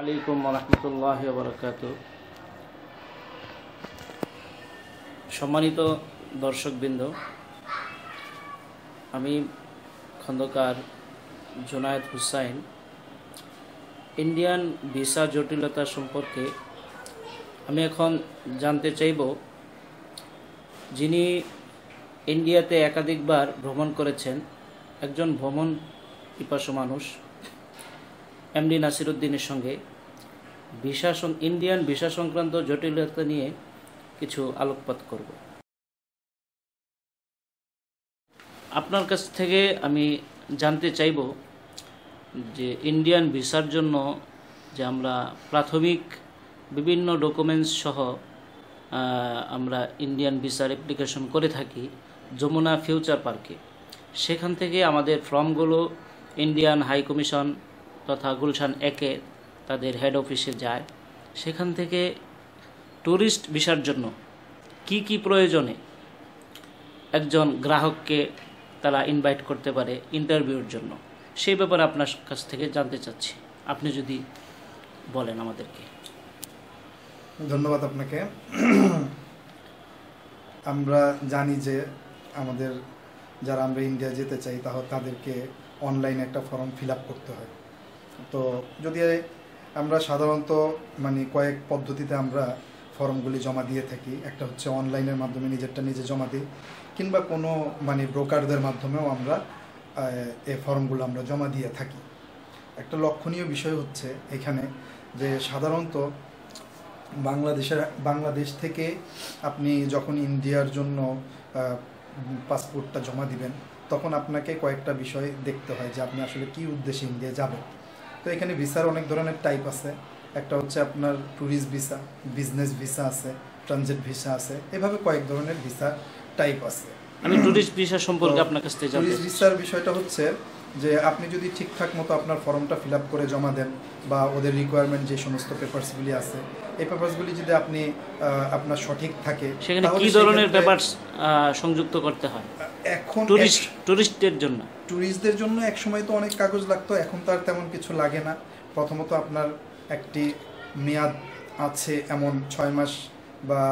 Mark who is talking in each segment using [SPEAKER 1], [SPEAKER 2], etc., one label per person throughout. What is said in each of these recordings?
[SPEAKER 1] আলাইকুম রহমতুল্লাহ বরকাত সম্মানিত দর্শকবৃন্দ, আমি খন্দকার জোনায়েদ হুসাইন। ইন্ডিয়ান ভিসা জটিলতা সম্পর্কে আমি এখন জানতে চাইব, যিনি ইন্ডিয়াতে একাধিকবার ভ্রমণ করেছেন, একজন ভ্রমণ পিপাসু মানুষ। এমডি নাসিরুদ্দিনের সঙ্গে ভিসা ইন্ডিয়ান ভিসা সংক্রান্ত জটিলতা নিয়ে কিছু আলোকপাত করব। আপনার কাছ থেকে আমি জানতে চাইব যে ইন্ডিয়ান ভিসার জন্য যে আমরা প্রাথমিক বিভিন্ন ডকুমেন্টস সহ আমরা ইন্ডিয়ান ভিসার অ্যাপ্লিকেশন করে থাকি যমুনা ফিউচার পার্কে। সেখান থেকে আমাদের ফর্মগুলো ইন্ডিয়ান হাই কমিশন তথা গুলশান একে তাদের হেড অফিসে যায়। সেখান থেকে ট্যুরিস্ট ভিসার জন্য কি কি প্রয়োজনে একজন গ্রাহককে তারা ইনভাইট করতে পারে ইন্টারভিউর জন্য সেই ব্যাপারে আপনার কাছ থেকে জানতে চাচ্ছি। আপনি যদি বলেন আমাদেরকে।
[SPEAKER 2] ধন্যবাদ আপনাকে। আমরা জানি যে আমাদের, যারা আমরা ইন্ডিয়া যেতে চাই, তাহ তাদেরকে অনলাইনে একটা ফর্ম ফিল আপ করতে হয়। তো যদি আমরা সাধারণত মানে কয়েক পদ্ধতিতে আমরা ফর্মগুলি জমা দিয়ে থাকি, একটা হচ্ছে অনলাইনের মাধ্যমে নিজেরটা নিজে জমা দিই, কিংবা কোনো মানে ব্রোকারদের মাধ্যমেও আমরা এই ফর্মগুলো আমরা জমা দিয়ে থাকি। একটা লক্ষণীয় বিষয় হচ্ছে এখানে যে সাধারণত বাংলাদেশের, বাংলাদেশ থেকে আপনি যখন ইন্ডিয়ার জন্য পাসপোর্টটা জমা দিবেন, তখন আপনাকে কয়েকটা বিষয় দেখতে হয় যে আপনি আসলে কি উদ্দেশ্যে ইন্ডিয়া যাবেন। তো এখানে ভিসার অনেক ধরনের টাইপ আছে। একটা হচ্ছে আপনার ট্যুরিস্ট ভিসা বিজনেস ভিসা আছে ট্রানজিট ভিসা আছে এভাবে কয়েক ধরনের ভিসা টাইপ আছে।
[SPEAKER 1] আমি ট্যুরিস্ট ভিসা সম্পর্কে আপনার কাছ থেকে জানতে
[SPEAKER 2] ট্যুরিস্ট ভিসার বিষয়টা হচ্ছে যে আপনি যদি ঠিকঠাক মতো আপনার ফর্মটা ফিল আপ করে জমা দেন বা ওদের রিকোয়ারমেন্ট যে সমস্ত পেপারসগুলি আছে এই পেপারসগুলি যদি আপনি আপনার সঠিক থাকে
[SPEAKER 1] সেখানে কি ধরনের পেপারস সংযুক্ত করতে হয়?
[SPEAKER 2] এখন
[SPEAKER 1] টুরিস্ট টুরিস্টের জন্য।
[SPEAKER 2] ট্যুরিস্টদের জন্য এক সময় তো অনেক কাগজ লাগতো এখন তো আর তেমন কিছু লাগে না। প্রথমত আপনার একটি মেয়াদ আছে এমন ছয় মাস বা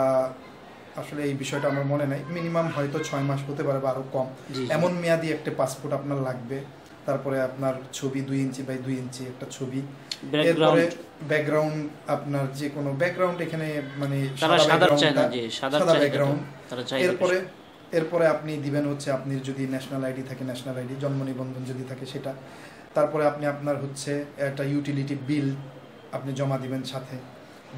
[SPEAKER 2] আসলে এই বিষয়টা আমার মনে নাই। মিনিমাম হয়তো ছয় মাস হতে পারে বা আরও কম। এমন মেয়াদি একটা পাসপোর্ট আপনার লাগবে। তারপরে আপনার ছবি দুই ইঞ্চি বাই দুই ইঞ্চি একটা ছবি। এরপরে
[SPEAKER 1] ব্যাকগ্রাউন্ড
[SPEAKER 2] আপনার যে কোনো ব্যাকগ্রাউন্ড এখানে মানে
[SPEAKER 1] সাদা
[SPEAKER 2] ব্যাকগ্রাউন্ড এরপরে এরপরে আপনি দিবেন হচ্ছে আপনি যদি ন্যাশনাল আইডি থাকে ন্যাশনাল আইডি জন্ম নিবন্ধন যদি থাকে সেটা। তারপরে আপনি আপনার হচ্ছে একটা ইউটিলিটি বিল আপনি জমা দিবেন সাথে।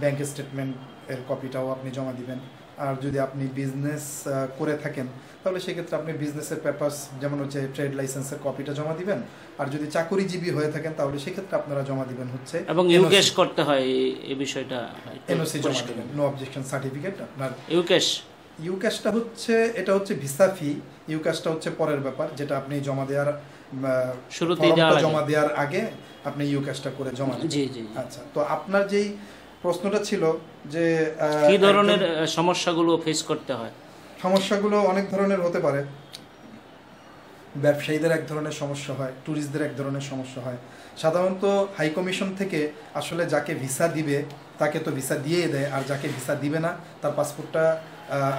[SPEAKER 2] ব্যাংক স্টেটমেন্ট এর কপিটাও আপনি জমা দিবেন। আর যদি আপনি বিজনেস করে থাকেন তাহলে সেক্ষেত্রে আপনি বিজনেসের পেপারস যেমন হচ্ছে ট্রেড লাইসেন্সের কপিটা জমা দিবেন। আর যদি চাকুরিজীবী হয়ে থাকেন তাহলে সেক্ষেত্রে আপনারা জমা দিবেন হচ্ছে
[SPEAKER 1] এবং ইউকেশ করতে হয় এই- এই বিষয়টা
[SPEAKER 2] এনওসি জমা দিবেন নো অবজেকশন সার্টিফিকেট আপনার
[SPEAKER 1] ইউকেশ
[SPEAKER 2] ইউক্যাশটা হচ্ছে এটা হচ্ছে ভিসা ফি ইউক্যাশটা হচ্ছে পরের ব্যাপার যেটা আপনি জমা দেওয়ার
[SPEAKER 1] দেওয়া
[SPEAKER 2] জমা দেওয়ার আগে আপনি ইউক্যাশটা করে জমা দিন
[SPEAKER 1] জি জি।
[SPEAKER 2] আচ্ছা তো আপনার যেই প্রশ্নটা ছিল যে
[SPEAKER 1] কি ধরনের সমস্যাগুলো ফেস করতে হয়?
[SPEAKER 2] সমস্যাগুলো অনেক ধরনের হতে পারে। ব্যবসায়ীদের এক ধরনের সমস্যা হয় ট্যুরিস্টদের এক ধরনের সমস্যা হয়। সাধারণত হাই কমিশন থেকে আসলে যাকে ভিসা দিবে তাকে তো ভিসা দিয়েই দেয় আর যাকে ভিসা দিবে না তার পাসপোর্টটা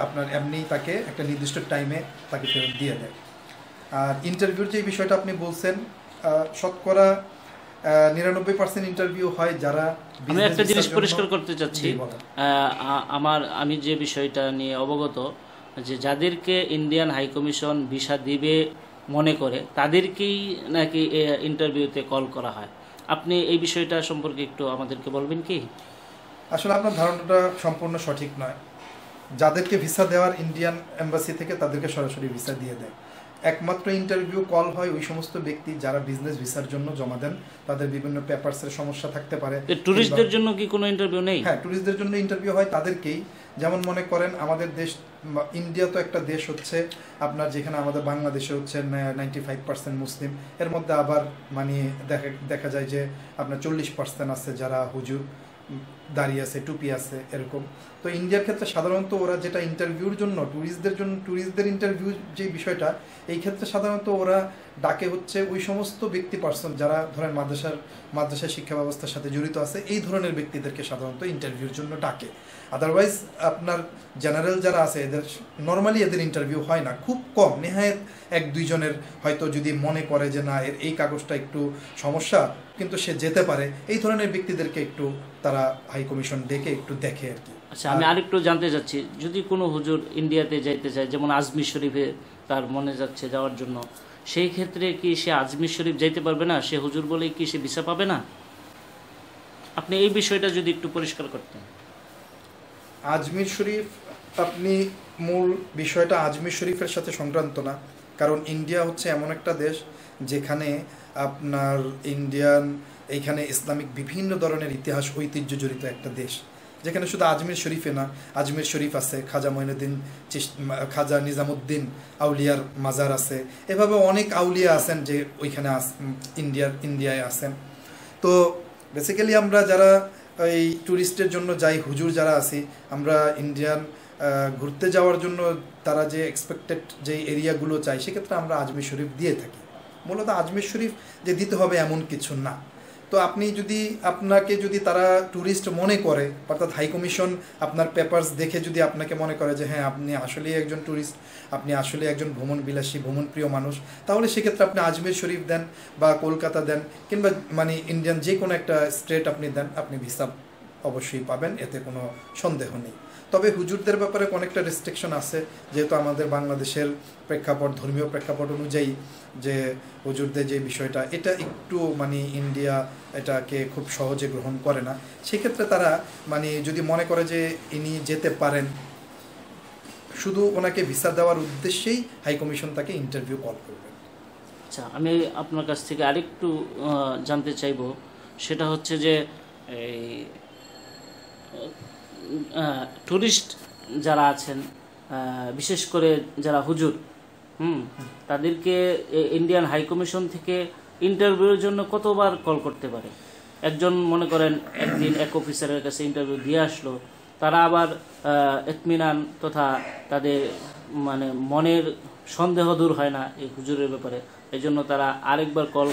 [SPEAKER 2] আপনার এমনি তাকে একটা নির্দিষ্ট টাইমে তাকে ফেরত দিয়ে দেয়। আর ইন্টারভিউর যে বিষয়টা আপনি বলছেন শতকরা নিরানব্বই পার্সেন্ট ইন্টারভিউ হয় যারা
[SPEAKER 1] আমি একটা জিনিস পরিষ্কার করতে চাচ্ছি। আমার আমি যে বিষয়টা নিয়ে অবগত যে যাদেরকে ইন্ডিয়ান হাই কমিশন ভিসা দিবে মনে করে তাদেরকেই নাকি ইন্টারভিউতে কল করা হয়। আপনি এই বিষয়টা সম্পর্কে একটু আমাদেরকে বলবেন কি?
[SPEAKER 2] আসলে আপনার ধারণাটা সম্পূর্ণ সঠিক নয়। যাদেরকে ভিসা দেওয়ার ইন্ডিয়ান এম্বাসি থেকে তাদেরকে সরাসরি ভিসা দিয়ে দেয়। একমাত্র ইন্টারভিউ কল হয় ওই সমস্ত ব্যক্তি যারা বিজনেস ভিসার জন্য জমা দেন তাদের বিভিন্ন পেপারসের সমস্যা থাকতে পারে
[SPEAKER 1] ট্যুরিস্টদের জন্য কি কোনো ইন্টারভিউ নেই?
[SPEAKER 2] হ্যাঁ ট্যুরিস্টদের জন্য ইন্টারভিউ হয় তাদেরকেই। যেমন মনে করেন আমাদের দেশ ইন্ডিয়া তো একটা দেশ হচ্ছে আপনার যেখানে আমাদের বাংলাদেশে হচ্ছে নাইনটি ফাইভ পার্সেন্ট মুসলিম। এর মধ্যে আবার মানে দেখা দেখা যায় যে আপনার চল্লিশ পার্সেন্ট আছে যারা হুজুর। দাঁড়িয়ে আছে, টুপি আছে, এরকম। তো ইন্ডিয়ার ক্ষেত্রে সাধারণত ওরা যেটা ইন্টারভিউর জন্য ট্যুরিস্টদের জন্য ট্যুরিস্টদের ইন্টারভিউ যে বিষয়টা, এই ক্ষেত্রে সাধারণত ওরা ডাকে হচ্ছে ওই সমস্ত ব্যক্তি পার্সন যারা ধরেন মাদ্রাসার মাদ্রাসা শিক্ষা ব্যবস্থার সাথে জড়িত আছে, এই ধরনের ব্যক্তিদেরকে সাধারণত ইন্টারভিউর জন্য ডাকে। আদারওয়াইজ আপনার জেনারেল যারা আছে, এদের নর্মালি এদের ইন্টারভিউ হয় না, খুব কম। নেহায়েত এক দুইজনের হয়তো যদি মনে করে যে না, এর এই কাগজটা একটু সমস্যা, কিন্তু সে যেতে পারে। এই ধরনের ব্যক্তিদেরকে একটু তারা হাই কমিশন ডেকে একটু দেখে আর কি।
[SPEAKER 1] আচ্ছা আমি আরেকটু জানতে চাচ্ছি যদি কোনো হুজুর ইন্ডিয়াতে যাইতে চায় যেমন আজমির শরীফে তার মনে যাচ্ছে যাওয়ার জন্য সেই ক্ষেত্রে কি সে আজমির শরীফ যাইতে পারবে না? সে হুজুর বলেই কি সে ভিসা পাবে না? আপনি এই বিষয়টা যদি একটু পরিষ্কার করতেন।
[SPEAKER 2] আজমির শরীফ আপনি মূল বিষয়টা আজমির শরীফের সাথে সংক্রান্ত না কারণ ইন্ডিয়া হচ্ছে এমন একটা দেশ যেখানে আপনার ইন্ডিয়ান এইখানে ইসলামিক বিভিন্ন ধরনের ইতিহাস, ঐতিহ্য জড়িত একটা দেশ। যেখানে শুধু আজমির শরীফে না, আজমির শরীফ আছে, খাজা মঈনুদ্দিন খাজা নিজামুদ্দিন আউলিয়ার মাজার আছে। এভাবে অনেক আউলিয়া আছেন যে ওইখানে ইন্ডিয়ার, ইন্ডিয়ায় আছেন। তো বেসিক্যালি আমরা যারা এই ট্যুরিস্টের জন্য যাই, হুজুর যারা আছি, আমরা ইন্ডিয়ান ঘুরতে যাওয়ার জন্য তারা যে এক্সপেক্টেড যে এরিয়াগুলো চাই, সেক্ষেত্রে আমরা আজমির শরীফ দিয়ে থাকি। মূলত আজমির শরীফ যে দিতে হবে এমন কিছু না। তো আপনি যদি আপনাকে যদি তারা ট্যুরিস্ট মনে করে, অর্থাৎ হাই কমিশন আপনার পেপারস দেখে যদি আপনাকে মনে করে যে হ্যাঁ আপনি আসলেই একজন ট্যুরিস্ট আপনি আসলে একজন ভ্রমণ বিলাসী ভ্রমণ প্রিয় মানুষ, তাহলে সেক্ষেত্রে আপনি আজমের শরীফ দেন বা কলকাতা দেন কিংবা মানে ইন্ডিয়ান যে কোনো একটা স্টেট আপনি দেন, আপনি ভিসা অবশ্যই পাবেন, এতে কোনো সন্দেহ নেই। তবে হুজুরদের ব্যাপারে অনেকটা রেস্ট্রিকশন আছে, যেহেতু আমাদের বাংলাদেশের প্রেক্ষাপট, ধর্মীয় প্রেক্ষাপট অনুযায়ী যে হুজুরদের যে বিষয়টা, এটা একটু মানে ইন্ডিয়া এটাকে খুব সহজে গ্রহণ করে না। সেক্ষেত্রে তারা মানে যদি মনে করে যে ইনি যেতে পারেন, শুধু ওনাকে ভিসা দেওয়ার উদ্দেশ্যেই হাইকমিশন তাকে ইন্টারভিউ কল করবে
[SPEAKER 1] আচ্ছা আমি আপনার কাছ থেকে আরেকটু জানতে চাইব, সেটা হচ্ছে যে এই টুরিস্ট যারা আছেন বিশেষ করে যারা হুজুর, হুম, তাদেরকে ইন্ডিয়ান হাই কমিশন থেকে ইন্টারভিউর জন্য কতবার কল করতে পারে? একজন মনে করেন, একদিন এক অফিসারের কাছে ইন্টারভিউ দিয়ে আসলো, তারা আবার এতমিনান তথা তাদের মানে মনের সন্দেহ দূর হয় না এই হুজুরের ব্যাপারে। এই জন্য তারা আরেকবার কল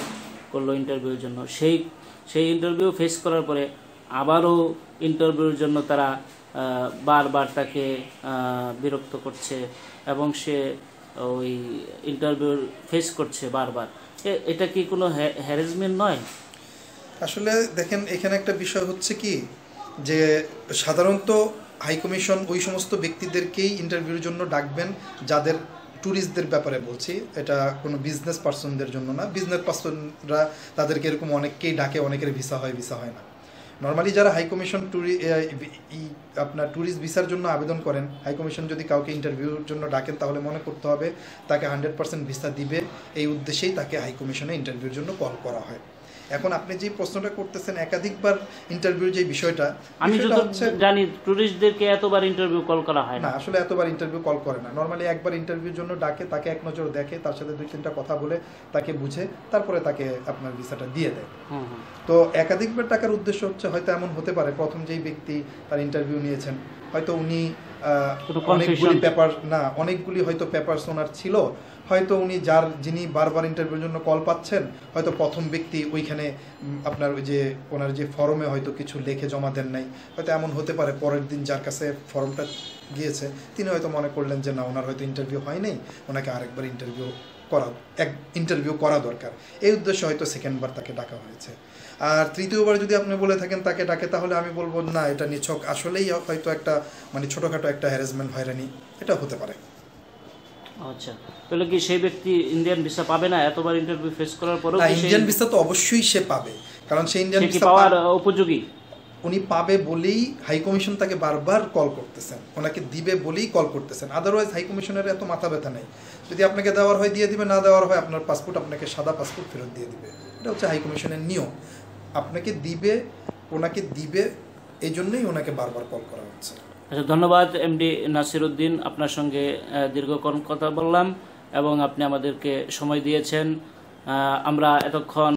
[SPEAKER 1] করল ইন্টারভিউর জন্য। সেই সেই ইন্টারভিউ ফেস করার পরে আবারও ইন্টারভিউর জন্য তারা বারবার তাকে বিরক্ত করছে এবং সে ওই ইন্টারভিউ ফেস করছে বারবার। এটা কি কোনো হ্যারাসমেন্ট নয়?
[SPEAKER 2] আসলে দেখেন, এখানে একটা বিষয় হচ্ছে কি, যে সাধারণত হাই কমিশন ওই সমস্ত ব্যক্তিদেরকেই ইন্টারভিউর জন্য ডাকবেন যাদের ট্যুরিস্টদের ব্যাপারে বলছি। এটা কোনো বিজনেস পার্সনদের জন্য না। বিজনেস পার্সনরা তাদেরকে এরকম অনেককেই ডাকে, অনেকের ভিসা হয় ভিসা হয় না। নর্মালি যারা হাই কমিশন ট্যুরি আপনার ট্যুরিস্ট ভিসার জন্য আবেদন করেন হাই কমিশন যদি কাউকে ইন্টারভিউর জন্য ডাকেন, তাহলে মনে করতে হবে তাকে হান্ড্রেড পার্সেন্ট ভিসা দিবে। এই উদ্দেশ্যেই তাকে হাই কমিশনে ইন্টারভিউর জন্য কল করা হয়। এখন আপনি যে প্রশ্নটা করতেছেন একাধিকবার ইন্টারভিউ যে বিষয়টা
[SPEAKER 1] আমি
[SPEAKER 2] হচ্ছে
[SPEAKER 1] জানি টুরিস্টদেরকে এতবার ইন্টারভিউ কল করা হয়
[SPEAKER 2] না। আসলে এতবার ইন্টারভিউ কল করে না। নর্মালি একবার ইন্টারভিউর জন্য ডাকে তাকে এক নজর দেখে তার সাথে দুই তিনটা কথা বলে তাকে বুঝে তারপরে তাকে আপনার ভিসাটা দিয়ে দেয়। তো একাধিকবার টাকার উদ্দেশ্য হচ্ছে হয়তো এমন হতে পারে প্রথম যেই ব্যক্তি তার ইন্টারভিউ নিয়েছেন হয়তো উনি অনেকগুলি পেপার না অনেকগুলি হয়তো পেপার ওনার ছিল। হয়তো উনি যার যিনি বারবার ইন্টারভিউর জন্য কল পাচ্ছেন হয়তো প্রথম ব্যক্তি ওইখানে আপনার ওই যে ওনার যে ফর্মে হয়তো কিছু লেখে জমা দেন নাই। হয়তো এমন হতে পারে পরের দিন যার কাছে ফর্মটা গিয়েছে তিনি হয়তো মনে করলেন যে না ওনার হয়তো ইন্টারভিউ হয় নাই ওনাকে আরেকবার ইন্টারভিউ করা এক ইন্টারভিউ করা দরকার। এই উদ্দেশ্যে হয়তো সেকেন্ডবার তাকে ডাকা হয়েছে। আর তৃতীয়বার যদি আপনি বলে থাকেন তাকে ডাকে তাহলে আমি বলব না এটা নিছক। আসলেই হয়তো একটা মানে ছোটোখাটো একটা হ্যারাসমেন্ট হয়রানি এটা হতে পারে।
[SPEAKER 1] আচ্ছা। তাহলে কি সেই ব্যক্তি ইন্ডিয়ান ভিসা পাবে না? এতবার ইন্টারভিউ ফেস করার পরেও
[SPEAKER 2] ইন্ডিয়ান ভিসা তো অবশ্যই সে পাবে। কারণ সে ইন্ডিয়ান ভিসা
[SPEAKER 1] পাওয়ার উপযোগী?
[SPEAKER 2] উনি পাবে বলেই হাইকমিশন তাকে বারবার কল করতেছেন। ওনাকে দিবে বলেই কল করতেছেন। আদারওয়াইজ হাইকমিশনের এত মাথা ব্যথা নেই। যদি আপনাকে দেওয়ার হয় দিয়ে দিবে, না দেওয়ার হয় আপনার পাসপোর্ট আপনাকে সাদা পাসপোর্ট ফেরত দিয়ে দিবে। এটা হচ্ছে হাইকমিশনের নিয়ম। আপনাকে দিবে, ওনাকে দিবে এই জন্যই ওনাকে বারবার কল করা হচ্ছে।
[SPEAKER 1] আচ্ছা ধন্যবাদ এমডি নাসির উদ্দিন আপনার সঙ্গে দীর্ঘক্ষণ কথা বললাম এবং আপনি আমাদেরকে সময় দিয়েছেন। আমরা এতক্ষণ